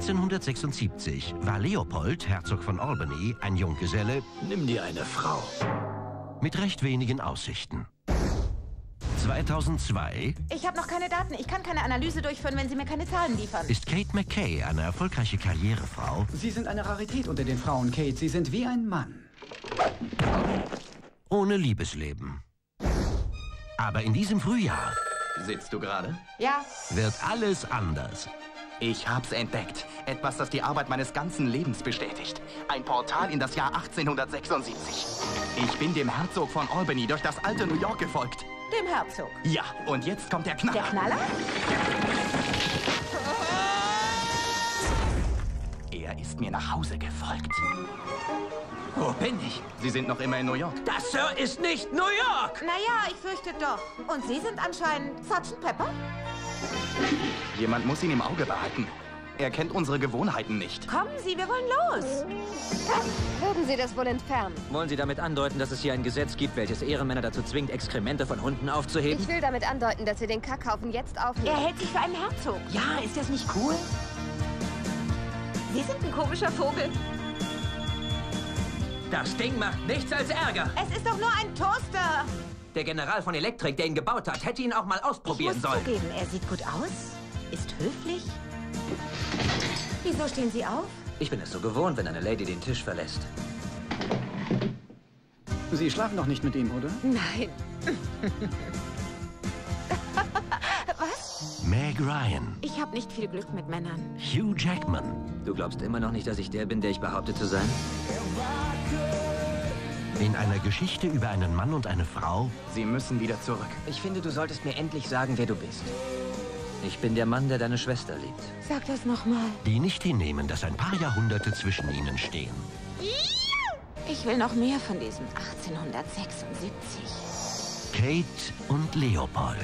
1876 war Leopold, Herzog von Albany, ein Junggeselle Nimm dir eine Frau. mit recht wenigen Aussichten. 2002 Ich habe noch keine Daten. Ich kann keine Analyse durchführen, wenn Sie mir keine Zahlen liefern. ist Kate McKay eine erfolgreiche Karrierefrau Sie sind eine Rarität unter den Frauen, Kate. Sie sind wie ein Mann. ohne Liebesleben. Aber in diesem Frühjahr Sitzt du gerade? Ja, wird alles anders. Ich hab's entdeckt. Etwas, das die Arbeit meines ganzen Lebens bestätigt. Ein Portal in das Jahr 1876. Ich bin dem Herzog von Albany durch das alte New York gefolgt. dem Herzog. Ja, und jetzt kommt der Knaller. Der Knaller? Er ist mir nach Hause gefolgt. Wo bin ich? Sie sind noch immer in New York. Das, Sir, ist nicht New York! Naja, ich fürchte doch. Und Sie sind anscheinend Sergeant Pepper? Jemand muss ihn im Auge behalten. Er kennt unsere Gewohnheiten nicht. Kommen Sie, wir wollen los. Würden Sie das wohl entfernen? Wollen Sie damit andeuten, dass es hier ein Gesetz gibt, welches Ehrenmänner dazu zwingt, Exkremente von Hunden aufzuheben? Ich will damit andeuten, dass wir den Kackhaufen jetzt Er aufnehmen. hält sich für einen Herzog. Ja, ist das nicht cool? Sie sind ein komischer Vogel. Das Ding macht nichts als Ärger. Es ist doch nur ein Toaster. Der General von Elektrik, der ihn gebaut hat, hätte ihn auch mal Ich ausprobieren muss sollen. zugeben, er sieht gut aus, ist höflich. Wieso stehen Sie auf? Ich bin es so gewohnt, wenn eine Lady den Tisch verlässt. Sie schlafen doch nicht mit ihm, oder? Nein. Meg Ryan, Ich habe nicht viel Glück mit Männern. Hugh Jackman, Du glaubst immer noch nicht, dass ich der bin, der ich behaupte zu sein? In einer Geschichte über einen Mann und eine Frau Sie müssen wieder zurück. Ich finde, du solltest mir endlich sagen, wer du bist. Ich bin der Mann, der deine Schwester liebt. Sag das nochmal. die nicht hinnehmen, dass ein paar Jahrhunderte zwischen ihnen stehen. Ich will noch mehr von diesem 1876. Kate und Leopold.